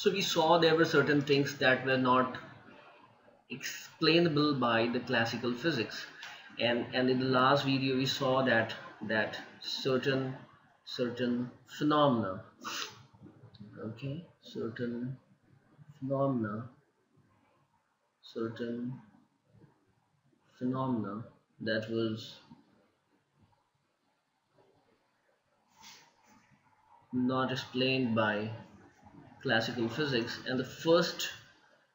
so we saw there were certain things that were not explainable by the classical physics. And and in the last video we saw that that certain certain phenomena okay certain phenomena certain phenomena that was not explained by classical physics and the first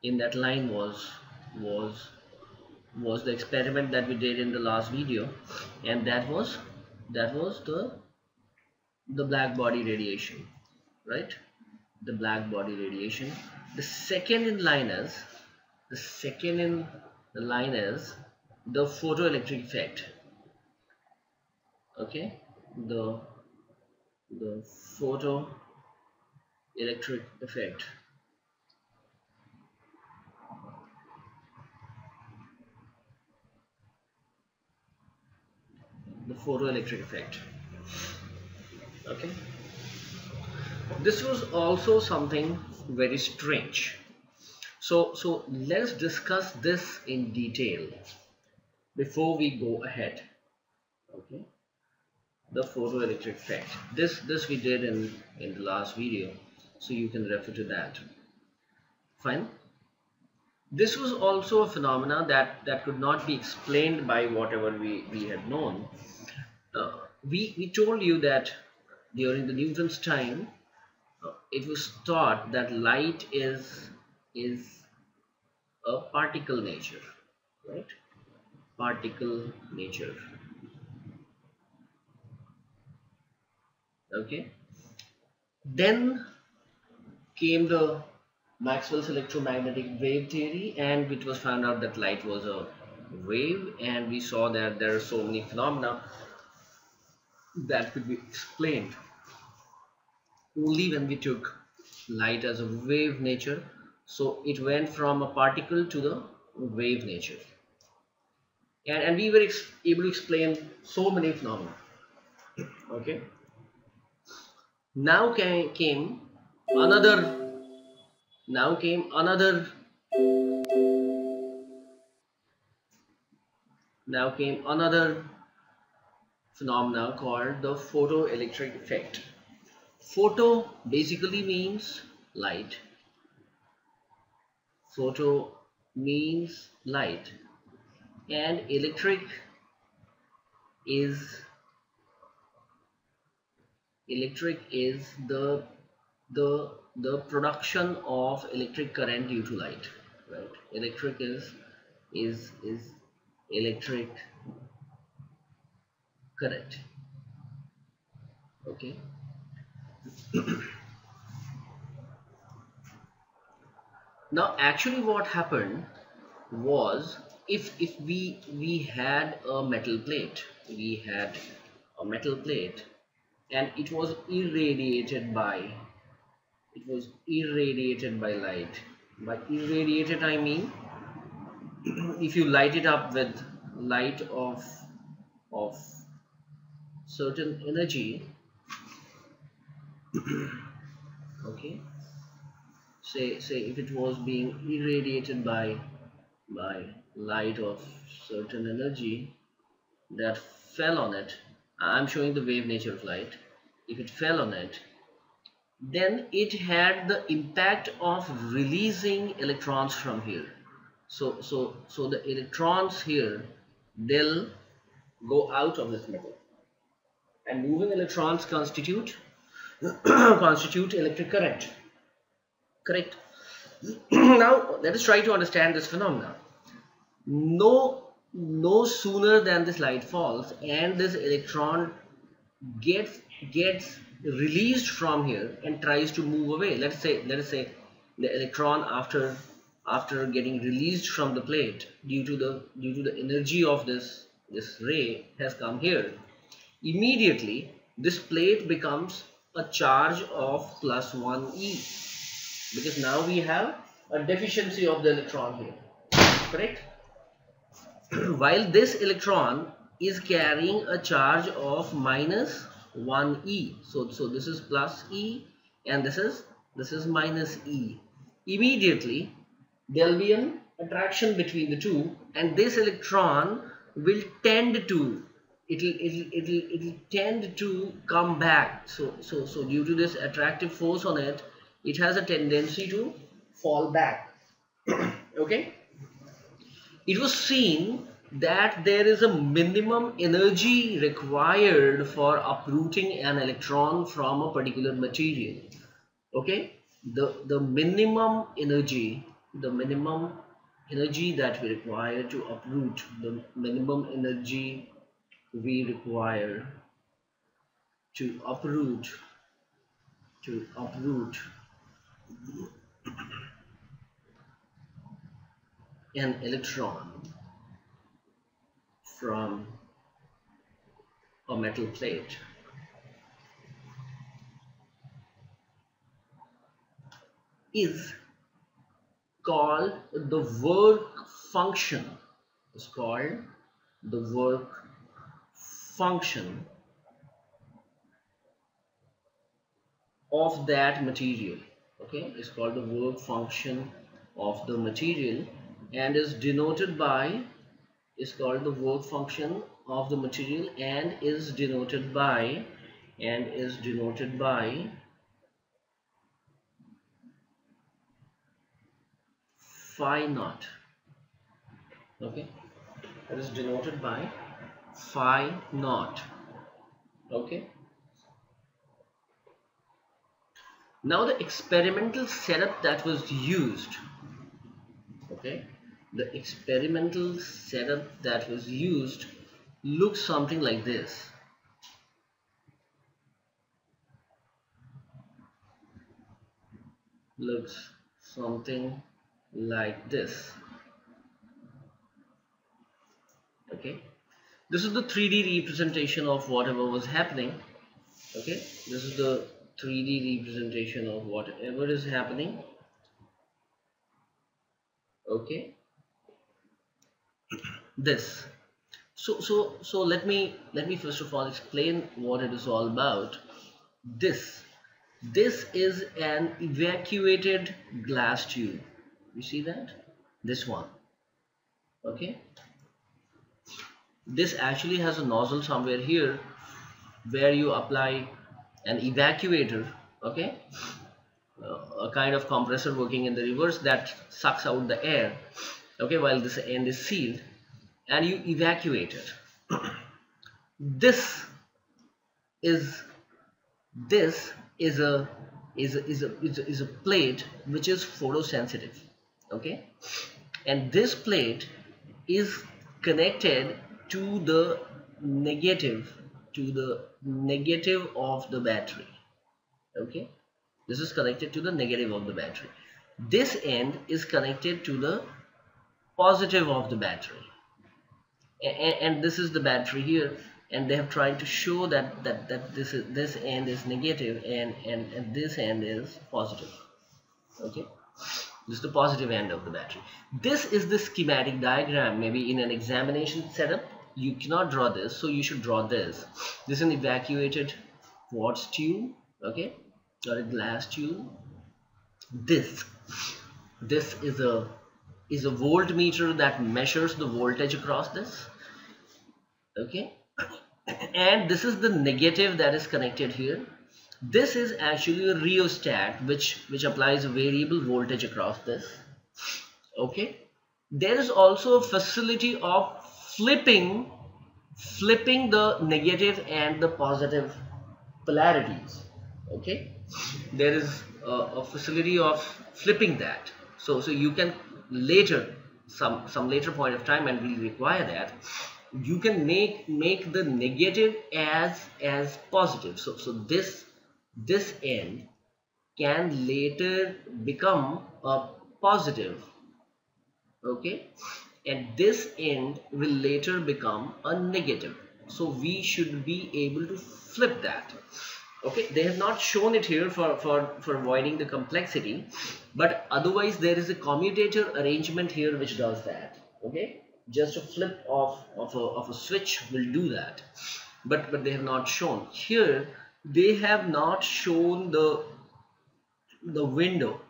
in that line was was was the experiment that we did in the last video and that was that was the the black body radiation right? The black body radiation. The second in line is the second in the line is the photoelectric effect. Okay? The the photo electric effect. The photoelectric effect. Okay. This was also something very strange. So so let's discuss this in detail before we go ahead. Okay. The photoelectric effect. This this we did in in the last video so you can refer to that. Fine. This was also a phenomena that that could not be explained by whatever we we had known. Uh, we we told you that during the newton's time uh, it was thought that light is is a particle nature right? Particle nature. Okay. Then came the Maxwell's electromagnetic wave theory and it was found out that light was a wave and we saw that there are so many phenomena that could be explained only when we took light as a wave nature. So it went from a particle to the wave nature. And, and we were able to explain so many phenomena. Okay? Now came another. Now came another. Now came another phenomena called the photoelectric effect. Photo basically means light. Photo means light. And electric is electric is the the the production of electric current due to light right? Electric is is is electric current okay? Now actually what happened was if if we we had a metal plate we had a metal plate and it was irradiated by it was irradiated by light. By irradiated I mean if you light it up with light of of certain energy okay say say if it was being irradiated by by light of certain energy that fell on it I'm showing the wave nature of light. If it fell on it then it had the impact of releasing electrons from here. So so so the electrons here they'll go out of this metal. And moving electrons constitute constitute electric current. Correct? Now let us try to understand this phenomena. No no sooner than this light falls and this electron gets gets released from here and tries to move away. Let's say let us say the electron after after getting released from the plate due to the due to the energy of this this ray has come here. Immediately this plate becomes a charge of plus 1 e because now we have a deficiency of the electron here correct? While this electron is carrying a charge of minus 1e so so this is plus e and this is this is minus E. Immediately there will be an attraction between the two and this electron will tend to it'll it'll it'll it'll tend to come back. So so so due to this attractive force on it it has a tendency to fall back. Okay? It was seen that there is a minimum energy required for uprooting an electron from a particular material. Okay? The the minimum energy the minimum energy that we require to uproot the minimum energy we require to uproot to uproot an electron from a metal plate. Is called the work function. Is called the work function of that material. Okay? Is called the work function of the material and is denoted by is called the work function of the material and is denoted by and is denoted by phi naught. Okay? That is denoted by phi naught. Okay? Now the experimental setup that was used. Okay the experimental setup that was used looks something like this. Looks something like this. Okay. This is the 3d representation of whatever was happening. Okay. This is the 3d representation of whatever is happening. Okay this. So so so let me let me first of all explain what it is all about. This this is an evacuated glass tube. You see that? This one. Okay? This actually has a nozzle somewhere here where you apply an evacuator okay? Uh, a kind of compressor working in the reverse that sucks out the air okay while this end is sealed and you evacuate it. This is this is a is a, is a, is a, is a plate which is photosensitive okay? And this plate is connected to the negative to the negative of the battery okay? This is connected to the negative of the battery. This end is connected to the positive of the battery and, this is the battery here. And they have tried to show that that that this is this end is negative and and, and this end is positive. Okay? This is the positive end of the battery. This is the schematic diagram. Maybe in an examination setup you cannot draw this so you should draw this. This is an evacuated quartz tube okay? Or a glass tube. This this is a is a voltmeter that measures the voltage across this okay? And this is the negative that is connected here. This is actually a rheostat which which applies a variable voltage across this. Okay? There is also a facility of flipping flipping the negative and the positive polarities. Okay? There is a, a facility of flipping that. So so you can later some some later point of time and we require that you can make make the negative as as positive. So so this this end can later become a positive. Okay? And this end will later become a negative. So we should be able to flip that. Okay? They have not shown it here for for for avoiding the complexity. But otherwise there is a commutator arrangement here which does that. Okay just a flip of of a, of a switch will do that. But but they have not shown. Here they have not shown the the window.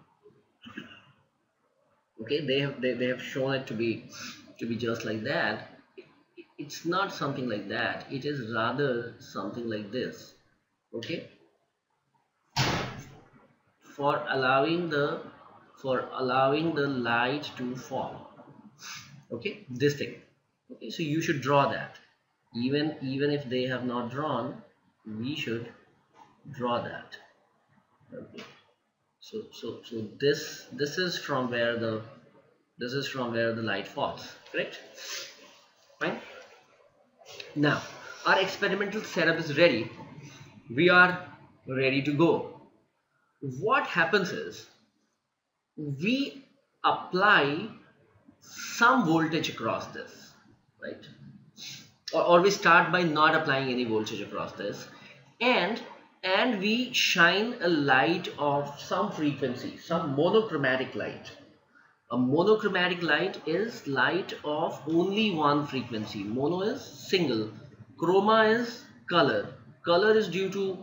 Okay they have they, they have shown it to be to be just like that. It's not something like that. It is rather something like this. Okay? For allowing the for allowing the light to fall okay? This thing. Okay so you should draw that. Even even if they have not drawn we should draw that. Okay. So so so this this is from where the this is from where the light falls correct? Fine. Now our experimental setup is ready. We are ready to go. What happens is we apply some voltage across this right? Or, or we start by not applying any voltage across this. And and we shine a light of some frequency some monochromatic light. A monochromatic light is light of only one frequency. Mono is single. Chroma is color. Color is due to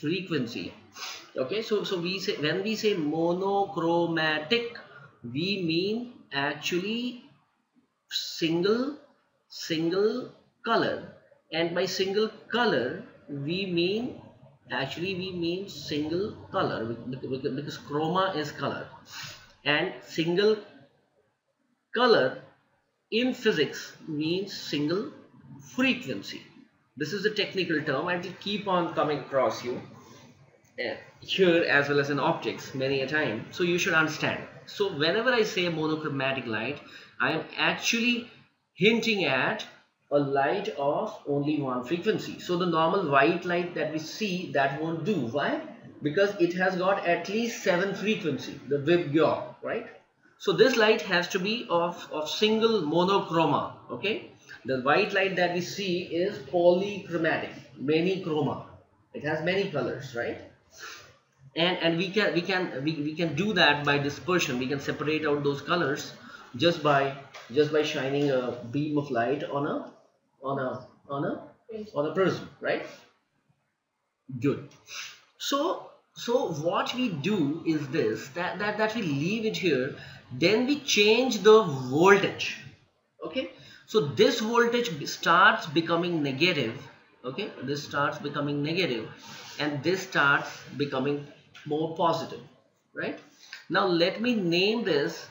frequency. Okay so so we say when we say monochromatic we mean actually single single color. And by single color we mean actually we mean single color because chroma is color. And single color in physics means single frequency. This is a technical term. And it keep on coming across you uh, here as well as in optics many a time so you should understand so whenever I say monochromatic light I am actually hinting at a light of only one frequency. So the normal white light that we see that won't do. Why? Because it has got at least seven frequency the VIBGYOR right? So this light has to be of of single monochroma okay? The white light that we see is polychromatic many chroma. It has many colors right and and we can we can we, we can do that by dispersion. We can separate out those colors just by just by shining a beam of light on a on a on a on a prism right? Good. So so what we do is this that that, that we leave it here then we change the voltage okay? So this voltage starts becoming negative okay? This starts becoming negative and this starts becoming more positive right? Now let me name this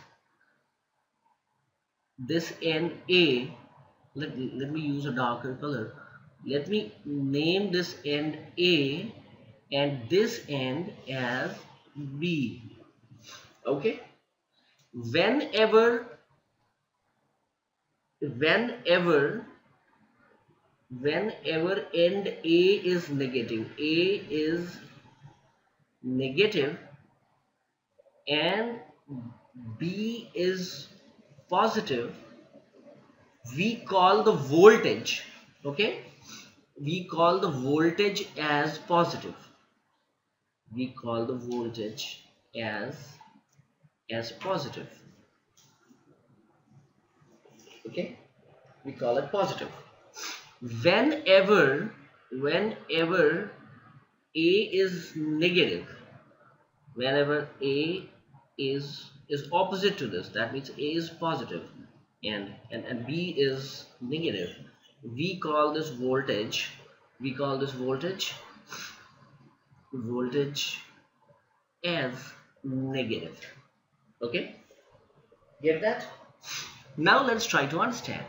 this end A. Let, let me use a darker color. Let me name this end A and this end as B okay? Whenever whenever whenever end A is negative A is negative and B is positive we call the voltage okay? We call the voltage as positive. We call the voltage as as positive. Okay? We call it positive. Whenever whenever a is negative whenever a is is opposite to this that means a is positive and and, and b is negative we call this voltage we call this voltage voltage as negative okay? Get that? Now let's try to understand.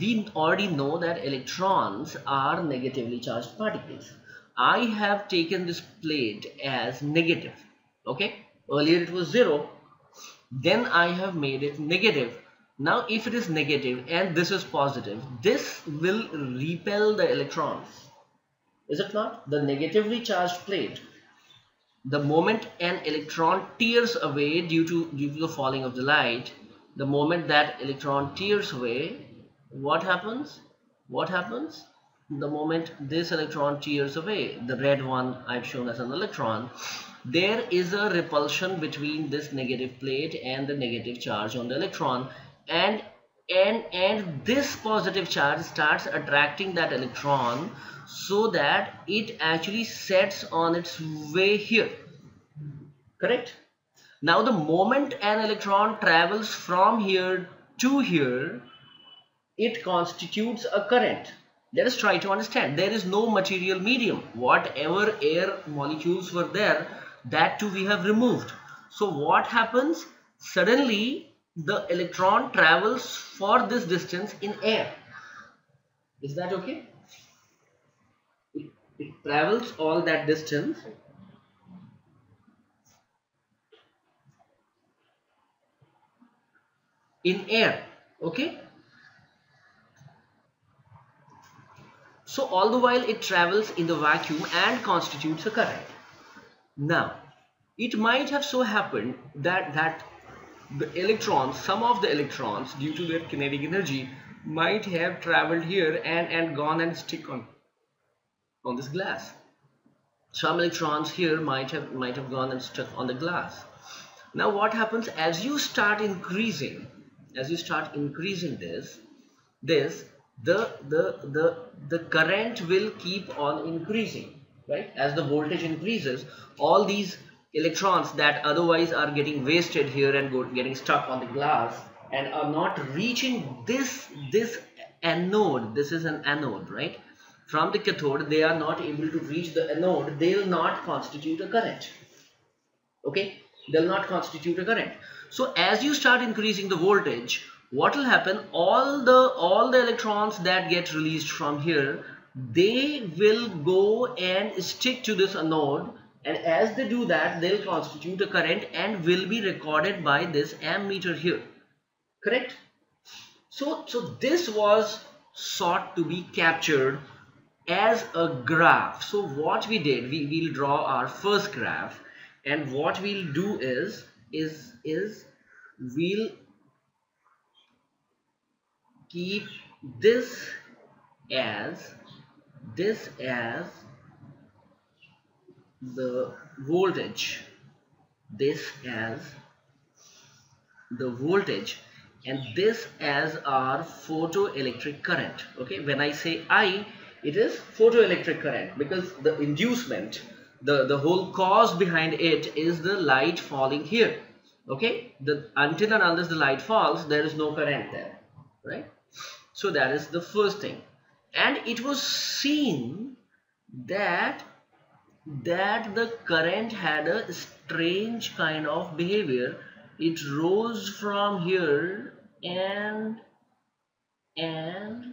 We already know that electrons are negatively charged particles I have taken this plate as negative okay? Earlier it was zero then I have made it negative. Now if it is negative and this is positive this will repel the electrons is it not? The negatively charged plate. The moment an electron tears away due to due to the falling of the light the moment that electron tears away what happens? What happens the moment this electron tears away the red one I've shown as an electron there is a repulsion between this negative plate and the negative charge on the electron and and and this positive charge starts attracting that electron so that it actually sets on its way here. Correct? Now the moment an electron travels from here to here it constitutes a current let us try to understand. There is no material medium. Whatever air molecules were there that too we have removed. So what happens? Suddenly the electron travels for this distance in air. Is that okay? It, travels all that distance. In air. Okay So all the while it travels in the vacuum and constitutes a current. Now, it might have so happened that, that the electrons, some of the electrons due to their kinetic energy might have traveled here and, and gone and stick on, on this glass. Some electrons here might have, might have gone and stuck on the glass. Now what happens as you start increasing, as you start increasing this, this the the the the current will keep on increasing right? As the voltage increases all these electrons that otherwise are getting wasted here and go, getting stuck on the glass and are not reaching this this anode this is an anode right? From the cathode they are not able to reach the anode they will not constitute a current okay? They'll not constitute a current. So as you start increasing the voltage what will happen all the all the electrons that get released from here they will go and stick to this anode. And as they do that they'll constitute a current and will be recorded by this ammeter here. Correct? So so this was sought to be captured as a graph. So what we did we will draw our first graph. And what we'll do is is is we'll keep this as this as the voltage. This as the voltage. And this as our photoelectric current. Okay when i say i it is photoelectric current because the inducement the the whole cause behind it is the light falling here. Okay the until and unless the light falls there is no current there. Right so that is the first thing. And it was seen that that the current had a strange kind of behavior. It rose from here and and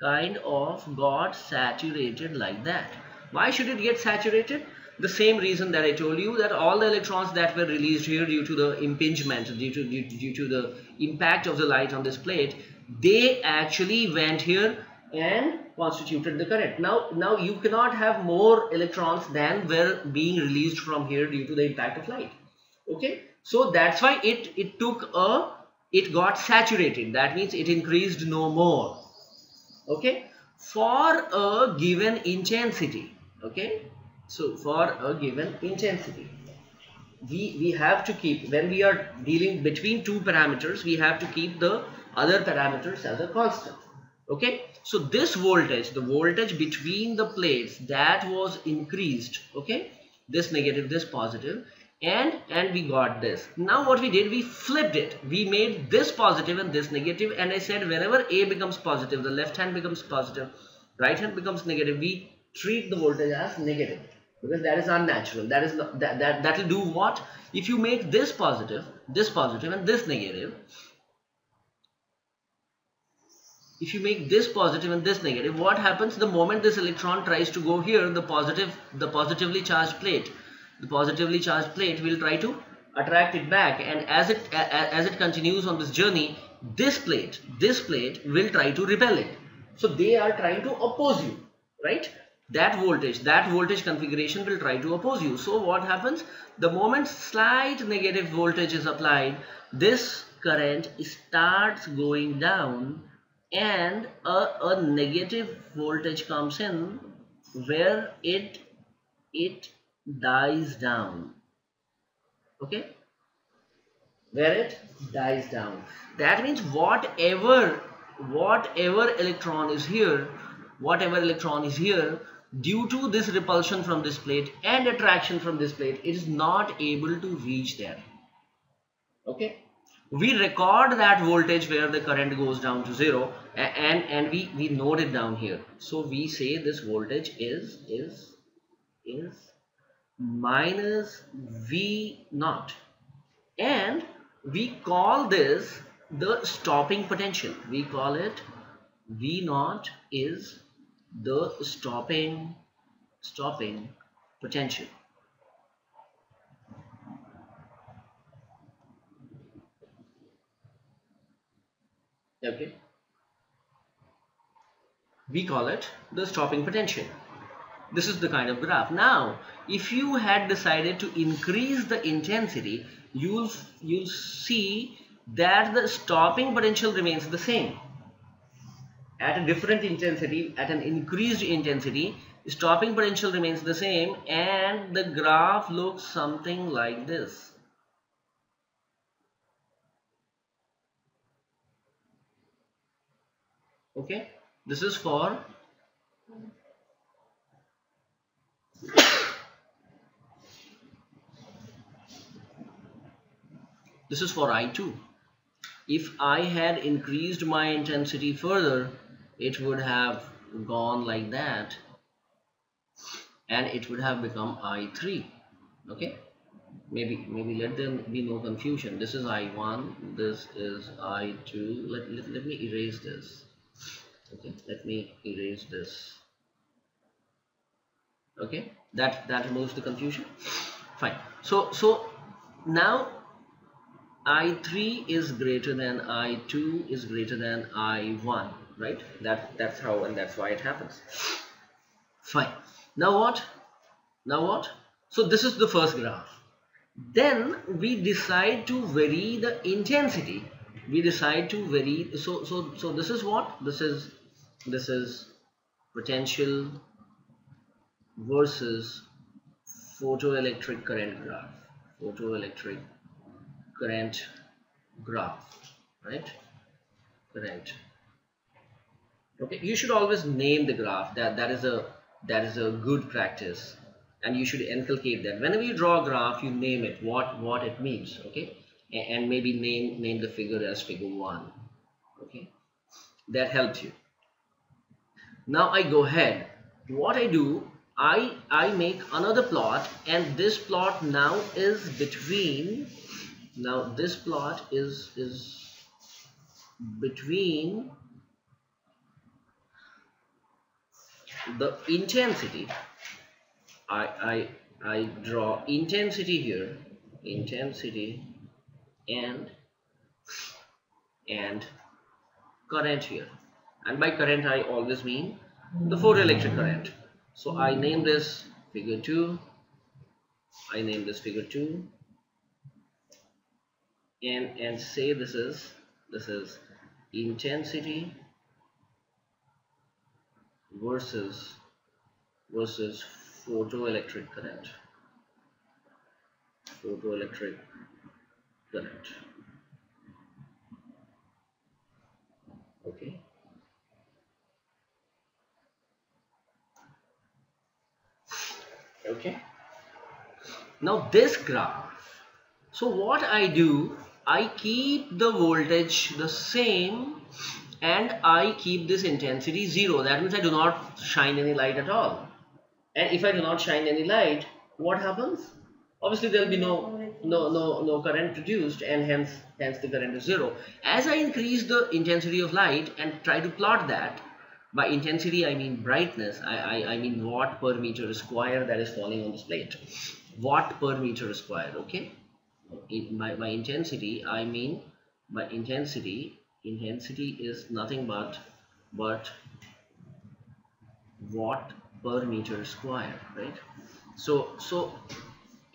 kind of got saturated like that. Why should it get saturated the same reason that I told you that all the electrons that were released here due to the impingement, due to, due, due to the impact of the light on this plate, they actually went here and constituted the current. Now, now you cannot have more electrons than were being released from here due to the impact of light. Okay, so that's why it it took a it got saturated. That means it increased no more. Okay, for a given intensity. Okay, so for a given intensity, we, we have to keep, when we are dealing between two parameters, we have to keep the other parameters as a constant. Okay, so this voltage, the voltage between the plates that was increased, okay, this negative, this positive, and and we got this. Now what we did we flipped it. We made this positive and this negative and i said whenever a becomes positive the left hand becomes positive right hand becomes negative we treat the voltage as negative because that is unnatural. That is not, that that that will do what? If you make this positive this positive and this negative if you make this positive and this negative what happens? The moment this electron tries to go here the positive the positively charged plate the positively charged plate will try to attract it back. And as it as it continues on this journey this plate this plate will try to repel it. So they are trying to oppose you right that voltage that voltage configuration will try to oppose you. So what happens? The moment slight negative voltage is applied this current starts going down and a, a negative voltage comes in where it it dies down. Okay? Where it dies down. That means whatever whatever electron is here whatever electron is here due to this repulsion from this plate and attraction from this plate it is not able to reach there. Okay? We record that voltage where the current goes down to zero and and we we note it down here. So we say this voltage is is is minus v naught. And we call this the stopping potential. We call it v naught is the stopping stopping potential. Okay. We call it the stopping potential. This is the kind of graph. Now if you had decided to increase the intensity you'll you'll see that the stopping potential remains the same at a different intensity at an increased intensity stopping potential remains the same and the graph looks something like this. Okay? This is for this is for I2 if I had increased my intensity further it would have gone like that and it would have become I3 okay? Maybe maybe let there be no confusion. This is I1 this is I2 let, let, let me erase this okay? Let me erase this okay? That that removes the confusion? Fine. So so now i3 is greater than i2 is greater than i1 right? That that's how and that's why it happens. Fine. Now what? Now what? So this is the first graph. Then we decide to vary the intensity. We decide to vary so so so this is what? This is this is potential versus photoelectric current graph. Photoelectric current graph right? Current okay you should always name the graph that that is a that is a good practice and you should inculcate that. Whenever you draw a graph you name it what what it means okay? And maybe name name the figure as figure 1 okay? That helps you. Now I go ahead. What I do I I make another plot and this plot now is between now this plot is is between the intensity. I I I draw intensity here intensity and and current here. And by current I always mean the photoelectric current. So I name this figure 2 I name this figure 2 and and say this is this is intensity versus versus photoelectric current. Photoelectric current. Okay. Okay. Now this graph. So what I do I keep the voltage the same and I keep this intensity zero. That means I do not shine any light at all. And if I do not shine any light what happens? Obviously there will be no no no no current produced and hence hence the current is zero. As I increase the intensity of light and try to plot that by intensity I mean brightness. I, I, I mean watt per meter square that is falling on this plate. Watt per meter square okay? In, by, by intensity I mean by intensity intensity is nothing but but watt per meter square right? So so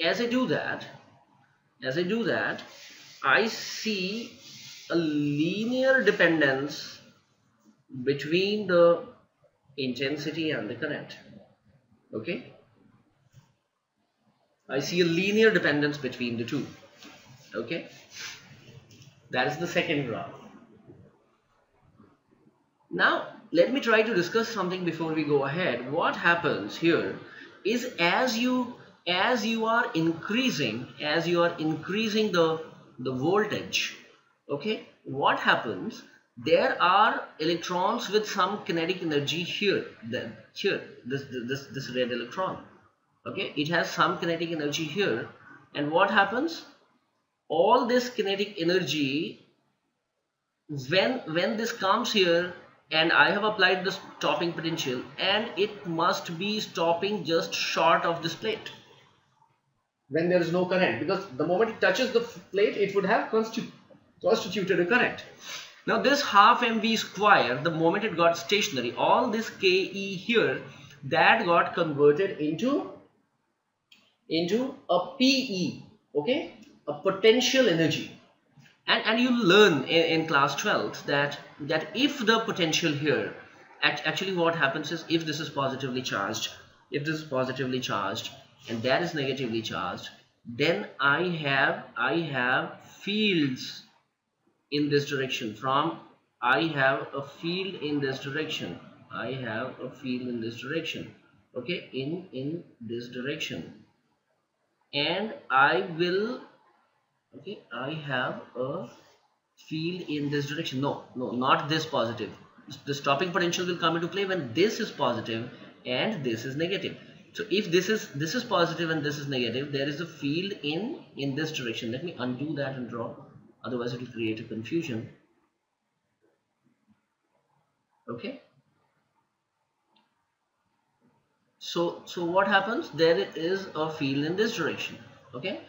as I do that as I do that I see a linear dependence between the intensity and the current okay? I see a linear dependence between the two okay? That is the second graph now let me try to discuss something before we go ahead. What happens here is as you as you are increasing as you are increasing the the voltage okay what happens? There are electrons with some kinetic energy here the, here this this this red electron okay? It has some kinetic energy here. And what happens? All this kinetic energy when when this comes here and I have applied the stopping potential and it must be stopping just short of this plate. When there is no current because the moment it touches the plate it would have constitu constituted a current. Now this half mv square the moment it got stationary all this ke here that got converted into into a pe okay? A potential energy and and you learn in, in class 12 that that if the potential here actually what happens is if this is positively charged if this is positively charged and that is negatively charged then I have I have fields in this direction. From I have a field in this direction. I have a field in this direction. Okay? In in this direction. And I will okay I have a field in this direction. No no not this positive. The stopping potential will come into play when this is positive and this is negative. So if this is this is positive and this is negative there is a field in in this direction. Let me undo that and draw. Otherwise it will create a confusion. Okay. So so what happens? There is a field in this direction. Okay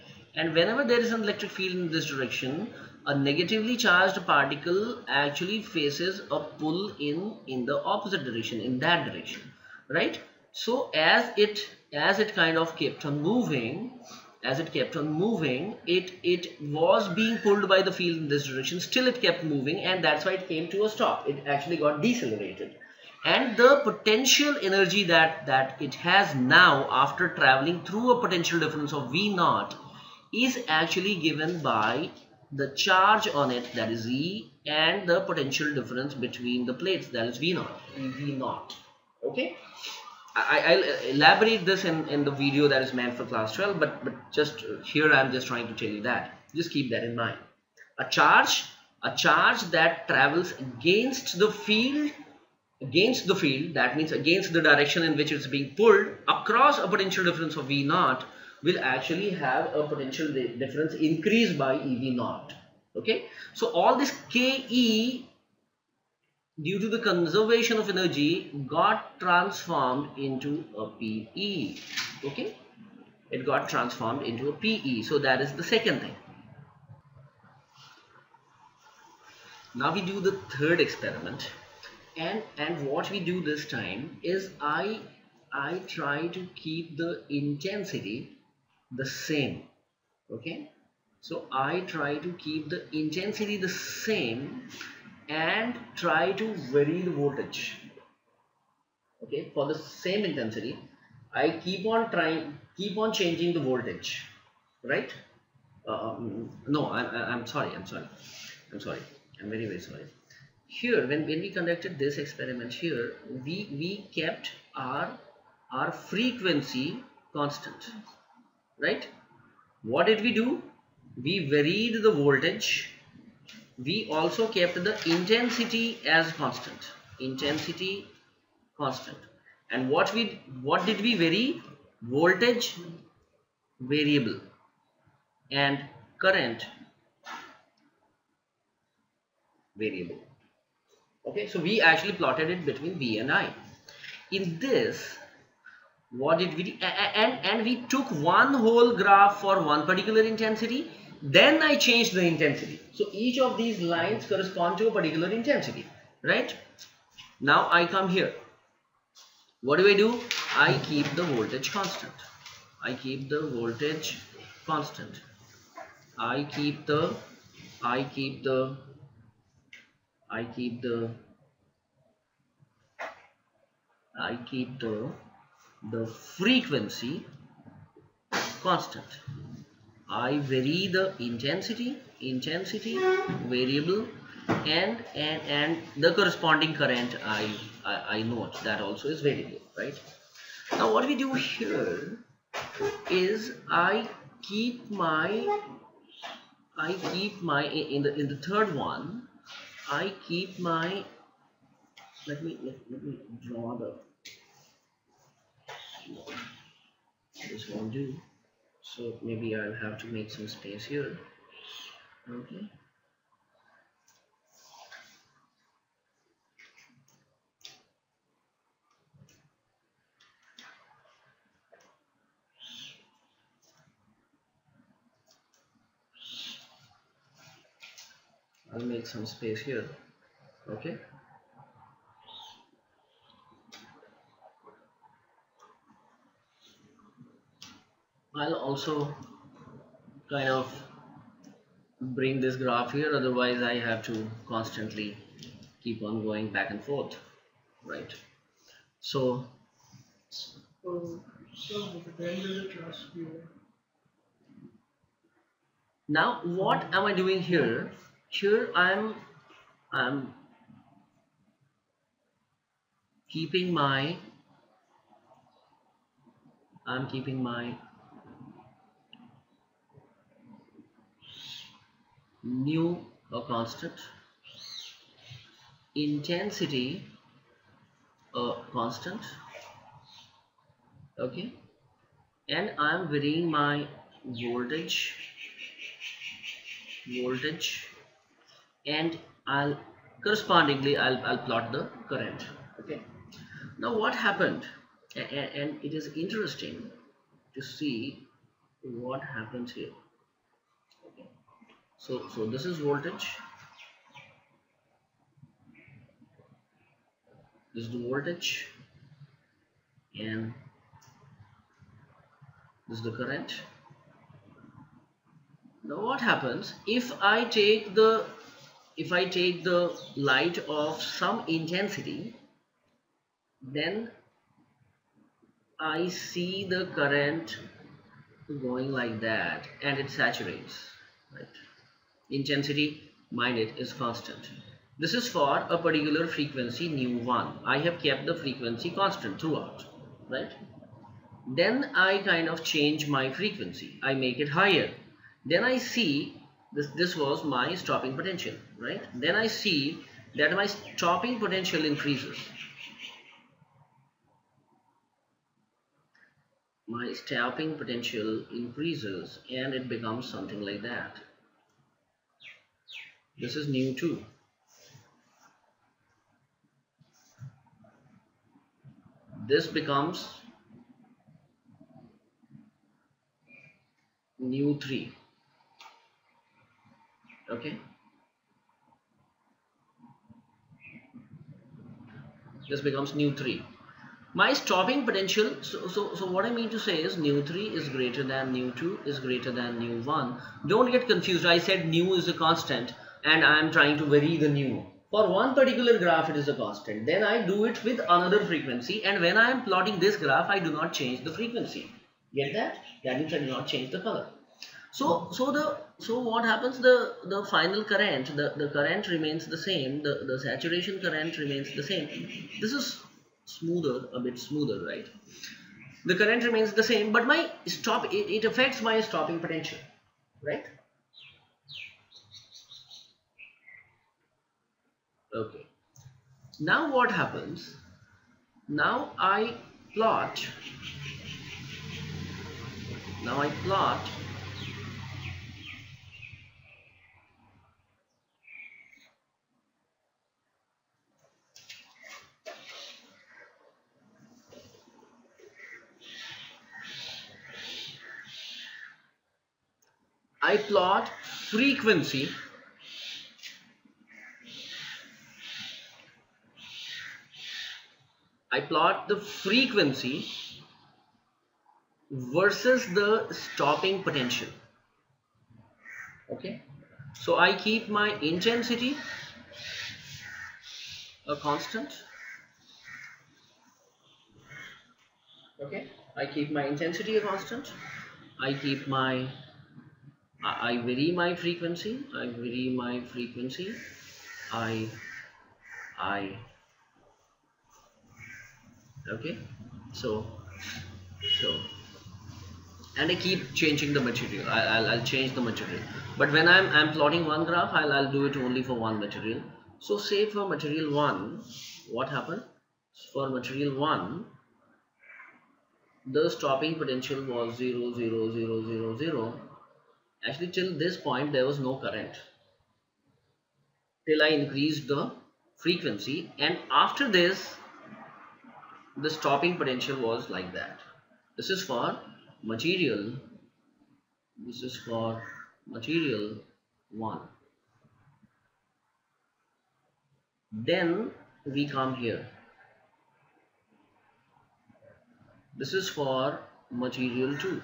and whenever there is an electric field in this direction a negatively charged particle actually faces a pull in in the opposite direction in that direction right? So as it as it kind of kept on moving as it kept on moving it it was being pulled by the field in this direction still it kept moving and that's why it came to a stop. It actually got decelerated. And the potential energy that that it has now after traveling through a potential difference of v naught is actually given by the charge on it that is E and the potential difference between the plates that is V naught. Mm-hmm. V naught. Okay? I, will elaborate this in, in the video that is meant for class 12 but, but just uh, here I'm just trying to tell you that. Just keep that in mind. A charge a charge that travels against the field against the field that means against the direction in which it's being pulled across a potential difference of V naught will actually have a potential difference increased by EV naught. Okay, so all this KE due to the conservation of energy got transformed into a PE. Okay, it got transformed into a PE. So that is the second thing. Now we do the third experiment and and what we do this time is I I try to keep the intensity the same okay? So I try to keep the intensity the same and try to vary the voltage okay? For the same intensity I keep on trying keep on changing the voltage right? Um, no I, I, I'm sorry I'm sorry. I'm sorry. I'm very very sorry. Here when, when we conducted this experiment here we we kept our our frequency constant right? What did we do? We varied the voltage. We also kept the intensity as constant. Intensity constant. And what we what did we vary? Voltage variable and current variable. Okay so we actually plotted it between v and i. In this what did we and and we took one whole graph for one particular intensity then I changed the intensity. So each of these lines correspond to a particular intensity right? Now I come here. What do I do? I keep the voltage constant. I keep the voltage constant. I keep the I keep the I keep the I keep the the frequency constant. I vary the intensity intensity variable and and and the corresponding current I, I I note. That also is variable right? Now what we do here is I keep my I keep my in the in the third one I keep my let me let, let me draw the this won't do? So maybe I'll have to make some space here. Okay. I'll make some space here. Okay I'll also kind of bring this graph here otherwise I have to constantly keep on going back and forth right? So So, so now what am I doing here? Here I'm I'm keeping my I'm keeping my new a constant intensity a constant okay and I'm varying my voltage voltage and I'll correspondingly I'll, I'll plot the current okay. Now what happened and it is interesting to see what happens here so so this is voltage. This is the voltage. And this is the current. Now what happens if I take the if I take the light of some intensity then I see the current going like that and it saturates right intensity mind is constant. This is for a particular frequency nu 1 I have kept the frequency constant throughout right? Then I kind of change my frequency. I make it higher. Then I see this this was my stopping potential right? Then I see that my stopping potential increases. My stopping potential increases and it becomes something like that this is nu 2 this becomes nu 3 okay? This becomes nu 3 my stopping potential so, so so what i mean to say is nu 3 is greater than nu 2 is greater than nu 1 don't get confused. I said nu is a constant and i am trying to vary the nu for one particular graph it is a constant. Then i do it with another frequency and when i am plotting this graph i do not change the frequency. Get that? That means i do not change the color. So so the so what happens? The the final current the the current remains the same. The the saturation current remains the same. This is smoother a bit smoother right? The current remains the same but my stop it, it affects my stopping potential right okay. Now what happens? Now i plot. Now i plot. I plot frequency I plot the frequency versus the stopping potential. Okay? So I keep my intensity a constant. Okay? I keep my intensity a constant. I keep my I vary my frequency. I vary my frequency. I I okay? So so. And I keep changing the material. I, I'll, I'll change the material. But when I'm, I'm plotting one graph I'll, I'll do it only for one material. So say for material 1 what happened? For material 1 the stopping potential was 0 0 0 0 0 actually till this point there was no current. Till I increased the frequency. And after this the stopping potential was like that. This is for material. This is for material 1 then we come here. This is for material 2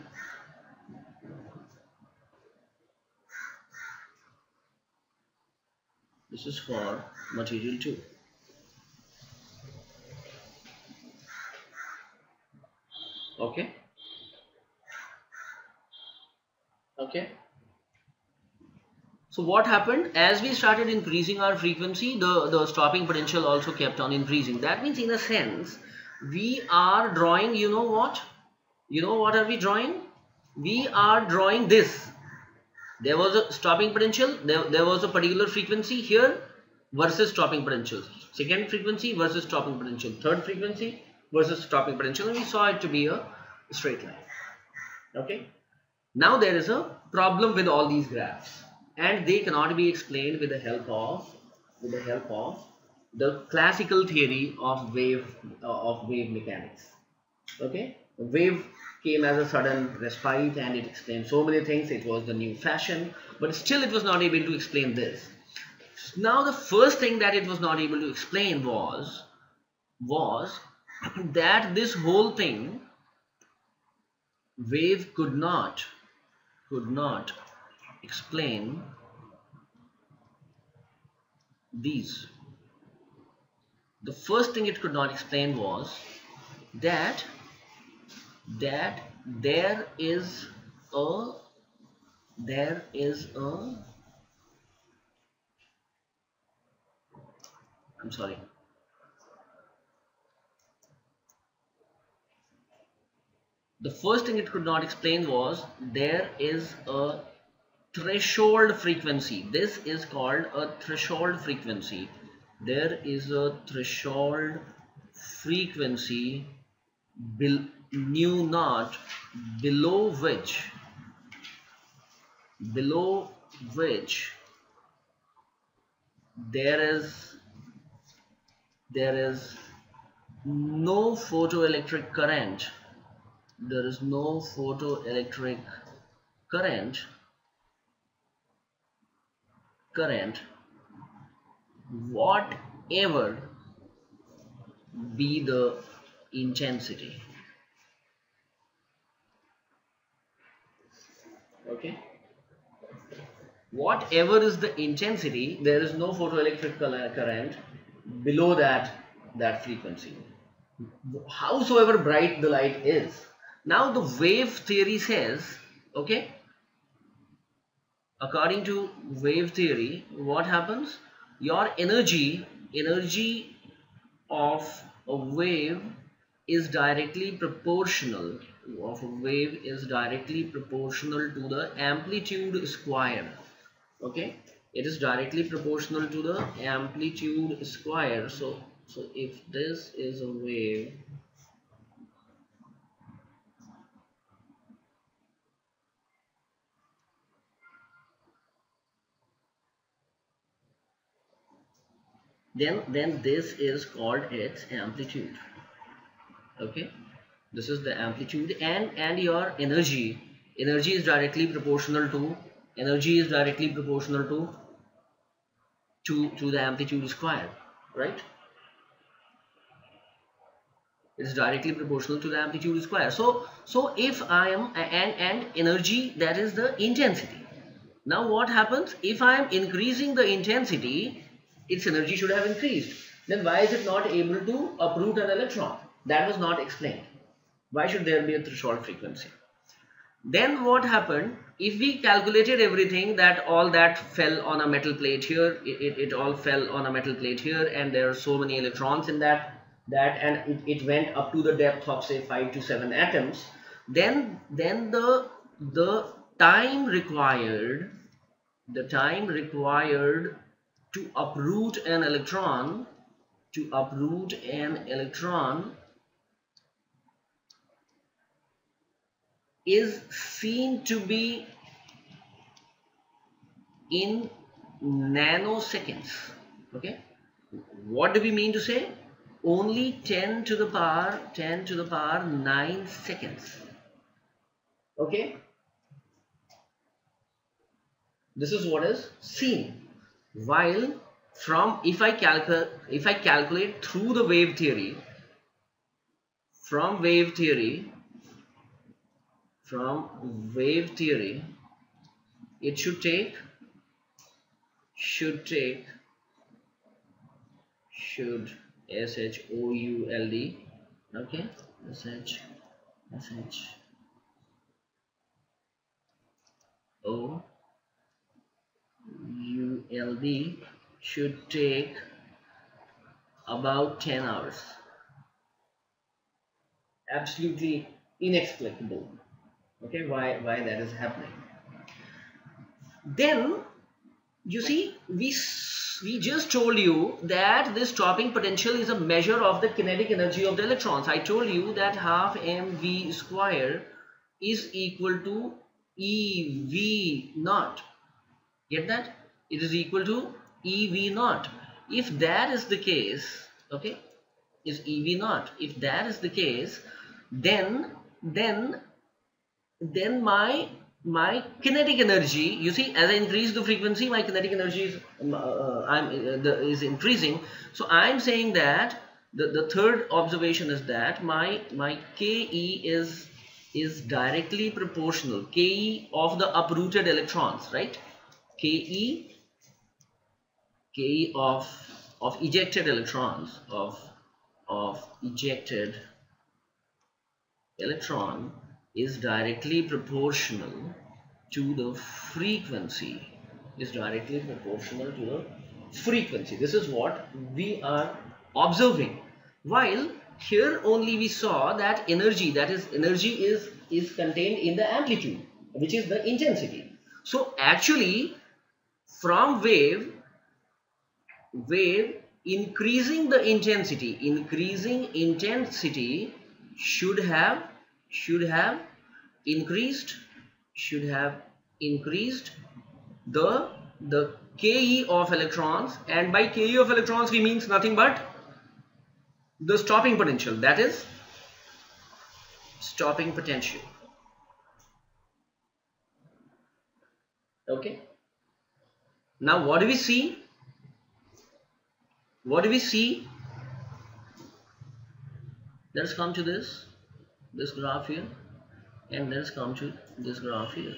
this is for material 2 okay. Okay. So what happened? As we started increasing our frequency the the stopping potential also kept on increasing. That means in a sense we are drawing you know what? You know what are we drawing? We are drawing this. There was a stopping potential there, there was a particular frequency here versus stopping potential. Second frequency versus stopping potential. Third frequency versus stopping potential. And we saw it to be a straight line. Okay? Now there is a problem with all these graphs. And they cannot be explained with the help of with the help of the classical theory of wave uh, of wave mechanics. Okay? The wave came as a sudden respite and it explained so many things. It was the new fashion. But still it was not able to explain this. Now the first thing that it was not able to explain was was that this whole thing wave could not could not explain these. The first thing it could not explain was that that there is a there is a I'm sorry the first thing it could not explain was there is a threshold frequency. This is called a threshold frequency. There is a threshold frequency nu naught below which below which there is there is no photoelectric current there is no photoelectric current. Current. Whatever be the intensity. Okay? Whatever is the intensity there is no photoelectric current below that that frequency. Howsoever bright the light is now the wave theory says okay according to wave theory what happens? Your energy energy of a wave is directly proportional of a wave is directly proportional to the amplitude square okay? It is directly proportional to the amplitude square. So so if this is a wave then then this is called its amplitude. Okay? This is the amplitude and and your energy. Energy is directly proportional to energy is directly proportional to to to the amplitude square right? It's directly proportional to the amplitude square. So so if i am and and energy that is the intensity. Now what happens? If i am increasing the intensity its energy should have increased. Then why is it not able to uproot an electron? That was not explained. Why should there be a threshold frequency? Then what happened? if we calculated everything that all that fell on a metal plate here it, it, all fell on a metal plate here and there are so many electrons in that that and it, it went up to the depth of say 5 to 7 atoms then then the the time required the time required to uproot an electron to uproot an electron is seen to be in nanoseconds okay? What do we mean to say? Only 10 to the power 10 to the power 9 seconds okay? This is what is seen while from if I calculate if I calculate through the wave theory from wave theory from wave theory it should take should take should S H O U L D okay S H S H O U L D should take about 10 hours absolutely inexplicable okay why why that is happening then you see we we just told you that this stopping potential is a measure of the kinetic energy of the electrons. I told you that half mv square is equal to ev naught. Get that? It is equal to ev naught. If that is the case, okay, is ev naught. If that is the case, then then then my my kinetic energy you see as i increase the frequency my kinetic energy is um, uh, i'm uh, the, is increasing so i'm saying that the, the third observation is that my my ke is is directly proportional ke of the uprooted electrons right ke ke of of ejected electrons of of ejected electron is directly proportional to the frequency is directly proportional to the frequency. This is what we are observing. While here only we saw that energy that is energy is is contained in the amplitude which is the intensity. So actually from wave wave increasing the intensity increasing intensity should have should have increased should have increased the the ke of electrons and by ke of electrons we means nothing but the stopping potential that is stopping potential. Okay now what do we see? What do we see? Let's come to this this graph here and let's come to this graph here.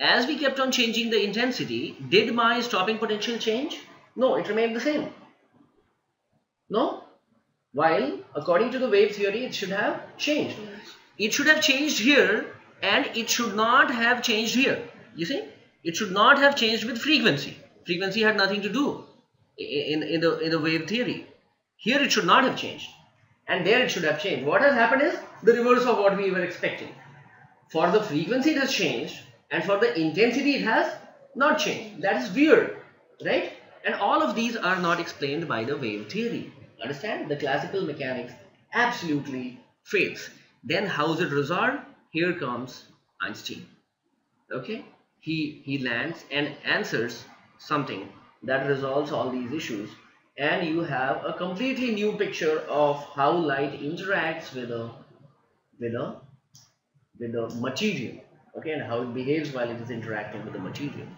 As we kept on changing the intensity did my stopping potential change? No it remained the same. No? While according to the wave theory it should have changed. It should have changed here and it should not have changed here you see it should not have changed with frequency frequency had nothing to do in, in the in the wave theory here it should not have changed and there it should have changed. What has happened is the reverse of what we were expecting. For the frequency it has changed and for the intensity it has not changed. That is weird, right? And all of these are not explained by the wave theory. Understand? The classical mechanics absolutely fails. Then how is it resolved? Here comes Einstein. Okay? He, he lands and answers something that resolves all these issues and you have a completely new picture of how light interacts with a with a with the material okay and how it behaves while it is interacting with the material